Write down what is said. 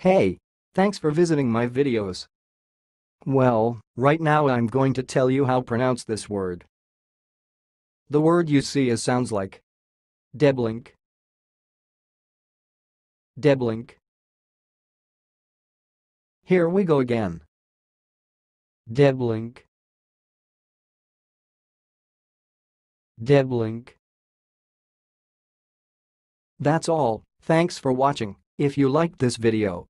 Hey, thanks for visiting my videos. Well, right now I'm going to tell you how pronounce this word. The word you see is sounds like Deblanc. Deblanc. Here we go again. Deblanc. Deblanc. That's all, thanks for watching. If you liked this video,